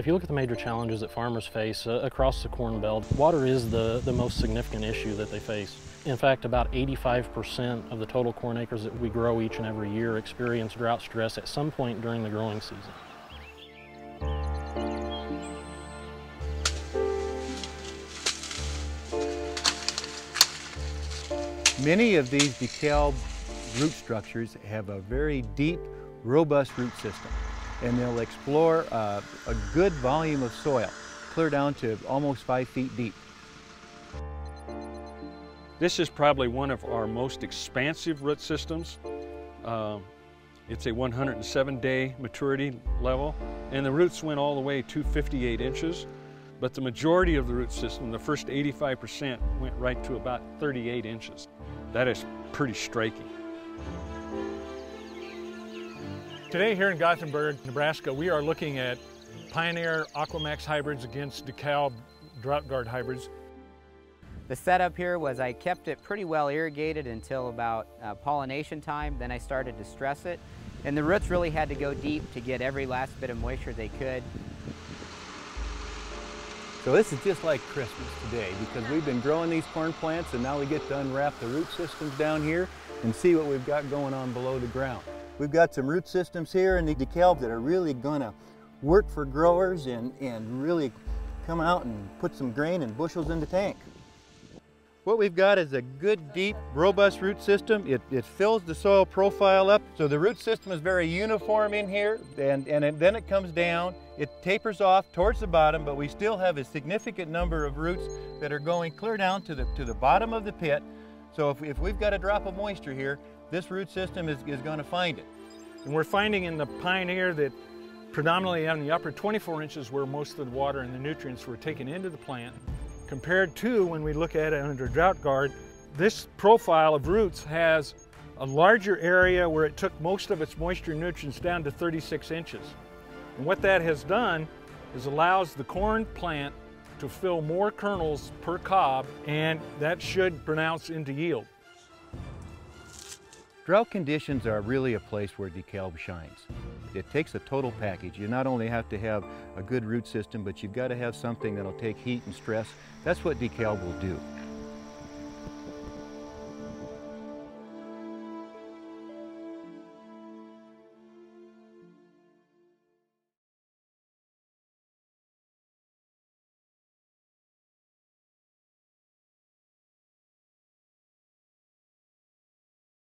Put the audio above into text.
If you look at the major challenges that farmers face uh, across the Corn Belt, water is the, the most significant issue that they face. In fact, about 85% of the total corn acres that we grow each and every year experience drought stress at some point during the growing season. Many of these DeKalb root structures have a very deep, robust root system and they'll explore uh, a good volume of soil, clear down to almost five feet deep. This is probably one of our most expansive root systems. Um, it's a 107 day maturity level and the roots went all the way to 58 inches but the majority of the root system, the first 85% went right to about 38 inches. That is pretty striking. Today here in Gothenburg, Nebraska, we are looking at Pioneer Aquamax hybrids against DeKalb DroughtGard hybrids. The setup here was I kept it pretty well irrigated until about uh, pollination time, then I started to stress it. And the roots really had to go deep to get every last bit of moisture they could. So this is just like Christmas today because we've been growing these corn plants and now we get to unwrap the root systems down here and see what we've got going on below the ground. We've got some root systems here in the DeKalb that are really gonna work for growers and, and really come out and put some grain and bushels in the tank. What we've got is a good, deep, robust root system. It, it fills the soil profile up. So the root system is very uniform in here, and, and it, then it comes down. It tapers off towards the bottom, but we still have a significant number of roots that are going clear down to the, to the bottom of the pit. So if, if we've got a drop of moisture here, this root system is, is going to find it. And we're finding in the Pioneer that predominantly on the upper 24 inches where most of the water and the nutrients were taken into the plant, compared to when we look at it under DroughtGard, this profile of roots has a larger area where it took most of its moisture nutrients down to 36 inches. And what that has done is allows the corn plant to fill more kernels per cob and that should pronounce into yield. Drought conditions are really a place where DeKalb shines. It takes a total package. You not only have to have a good root system, but you've got to have something that'll take heat and stress. That's what DeKalb will do.